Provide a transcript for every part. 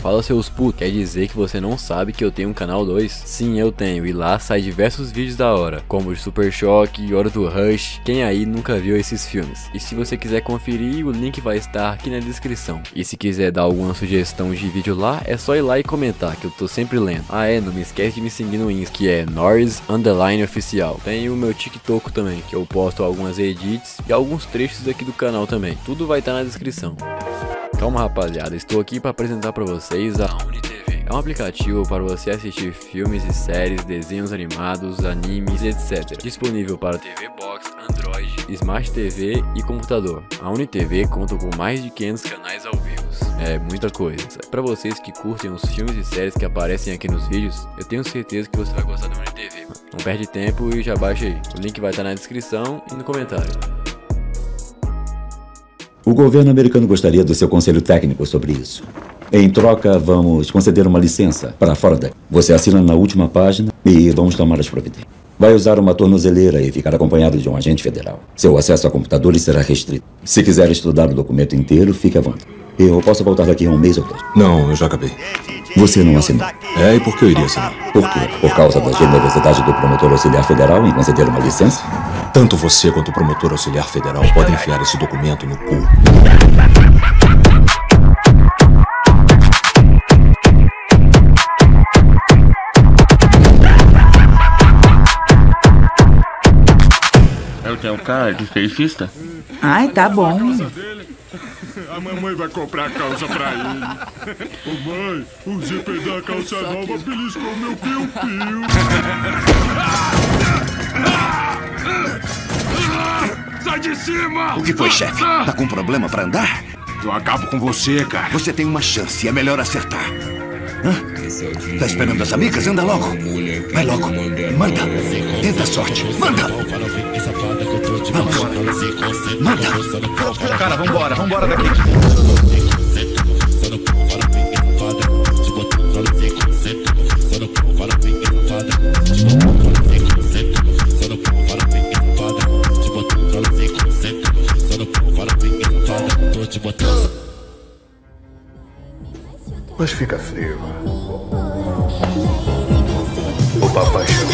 Fala seus putos, quer dizer que você não sabe que eu tenho um canal 2? Sim, eu tenho, e lá sai diversos vídeos da hora, como Super Choque, Hora do Rush, quem aí nunca viu esses filmes? E se você quiser conferir, o link vai estar aqui na descrição. E se quiser dar alguma sugestão de vídeo lá, é só ir lá e comentar, que eu tô sempre lendo. Ah é, não me esquece de me seguir no Insta, que é Norris Underline Oficial. Tem o meu TikTok também, que eu posto algumas edits e alguns trechos aqui do canal também. Tudo vai estar na descrição. Calma rapaziada, estou aqui para apresentar para vocês a UniTV. É um aplicativo para você assistir filmes e séries, desenhos animados, animes, etc. Disponível para TV Box, Android, Smart TV e computador. A UniTV conta com mais de 500 canais ao vivo. É muita coisa. Para vocês que curtem os filmes e séries que aparecem aqui nos vídeos, eu tenho certeza que você vai gostar da UniTV. Não perde tempo e já baixa aí. O link vai estar na descrição e no comentário. O governo americano gostaria do seu conselho técnico sobre isso. Em troca, vamos conceder uma licença para fora daqui. Você assina na última página e vamos tomar as providências. Vai usar uma tornozeleira e ficar acompanhado de um agente federal. Seu acesso a computadores será restrito. Se quiser estudar o documento inteiro, fique à vontade. Eu posso voltar daqui a um mês ou dois. Não, eu já acabei. Você não assinou. É, e por que eu iria assinar? Por quê? Por causa da generosidade do promotor auxiliar federal em conceder uma licença? Tanto você quanto o promotor auxiliar federal podem enfiar esse documento no cu. Eu tenho cara de skatista? Ai, tá bom. A mamãe vai comprar calça pra ele. Ô mãe, o zíper da calça nova beliscou meu piu-piu. Sai de cima! O que foi, chefe? Tá com problema pra andar? Eu acabo com você, cara. Você tem uma chance, é melhor acertar. Hã? Tá esperando as amigas? Anda logo. Vai logo. Manda. Tenta a sorte. Manda. Vamos. Manda. Cara, vambora, vambora daqui. Fica frio. O papai chama.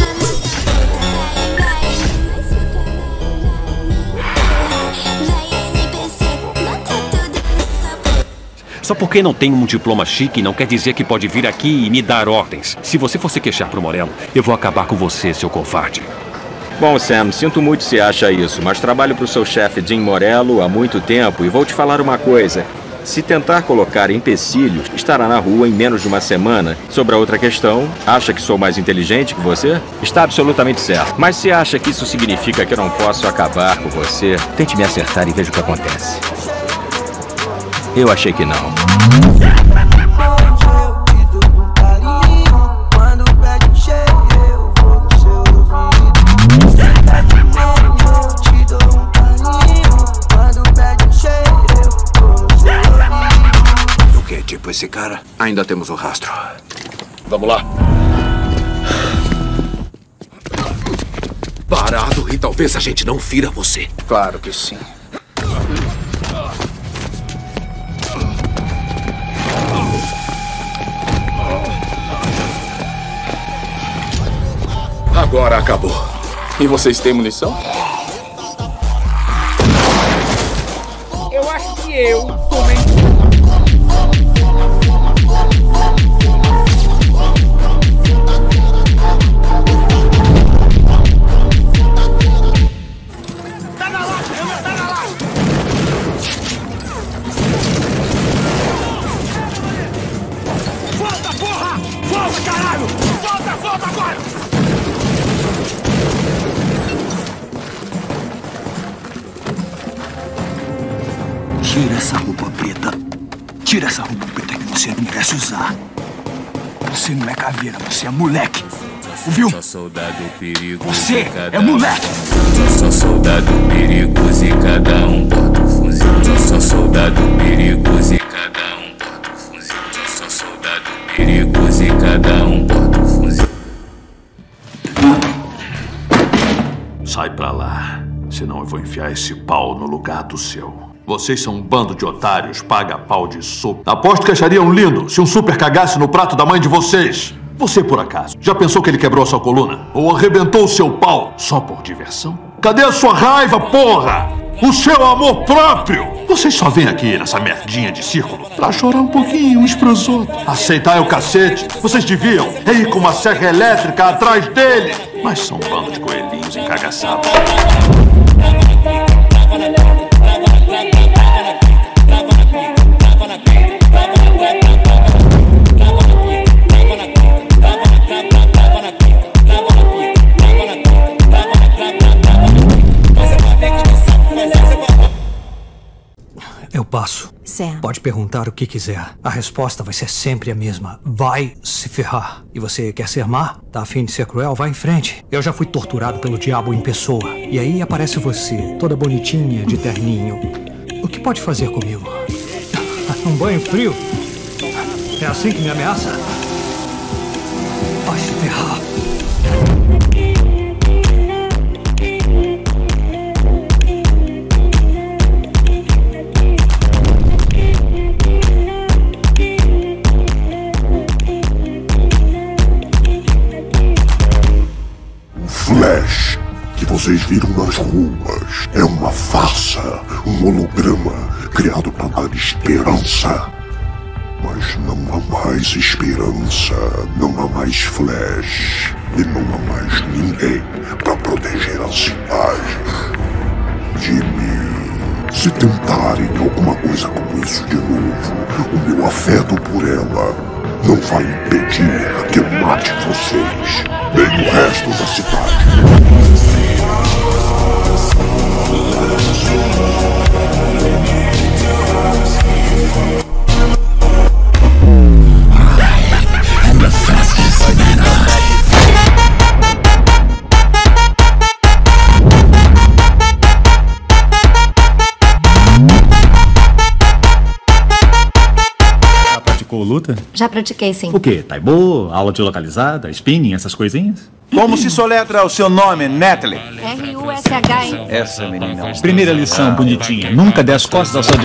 Só porque não tem um diploma chique não quer dizer que pode vir aqui e me dar ordens. Se você for se queixar pro Morello, eu vou acabar com você, seu covarde. Bom, Sam, sinto muito se acha isso, mas trabalho pro seu chefe Jim Morello há muito tempo e vou te falar uma coisa. Se tentar colocar empecilhos, estará na rua em menos de uma semana. Sobre a outra questão, acha que sou mais inteligente que você? Está absolutamente certo. Mas se acha que isso significa que eu não posso acabar com você, tente me acertar e veja o que acontece. Eu achei que não. Esse cara? Ainda temos o rastro. Vamos lá. Parado e talvez a gente não fira você. Claro que sim. Agora acabou. E vocês têm munição? Eu acho que eu tomei. Tira essa roupa preta. Tira essa roupa preta que você não merece usar. Você não é caveira, você é moleque. Ouviu? Sou soldado perigo. Você é moleque. Sou soldado perigoso e cada um porta o fuzil. Sou soldado perigoso e cada um porta o fuzil. Sou soldado perigoso e cada um porta o fuzil. Sai pra lá, senão eu vou enfiar esse pau no lugar do seu. Vocês são um bando de otários, paga pau de sopa. Aposto que achariam lindo se um super cagasse no prato da mãe de vocês. Você, por acaso, já pensou que ele quebrou a sua coluna? Ou arrebentou o seu pau só por diversão? Cadê a sua raiva, porra? O seu amor próprio! Vocês só vêm aqui nessa merdinha de círculo pra chorar um pouquinho uns pros outros. Aceitar é o cacete. Vocês deviam ir com uma serra elétrica atrás dele. Mas são um bando de coelhinhos encagaçados. Perguntar o que quiser. A resposta vai ser sempre a mesma. Vai se ferrar. E você quer ser má? Tá afim de ser cruel? Vai em frente. Eu já fui torturado pelo diabo em pessoa. E aí aparece você, toda bonitinha, de terninho. O que pode fazer comigo? Um banho frio? É assim que me ameaça? Flash que vocês viram nas ruas é uma farsa, um holograma criado para dar esperança. Mas não há mais esperança, não há mais Flash e não há mais ninguém para proteger a cidade. Jimmy, se tentarem alguma coisa como isso de novo, o meu afeto por ela não vai impedir que eu mate vocês, nem o resto da cidade. Luta? Já pratiquei sim. O quê? Taibo, aula de localizada, spinning, essas coisinhas? Como se soletra o seu nome, Natalie? R-U-S-H-I. Essa menina. Primeira lição, bonitinha. Nunca dê as costas ao seu...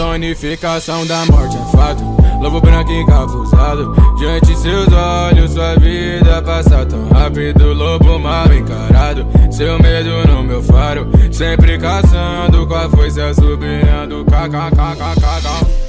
Personificação da morte é fato. Lobo branco encapuzado Diante seus olhos Sua vida passa tão rápido. Lobo mal encarado Seu medo no meu faro. Sempre caçando Qual foi seu subindo KKKKK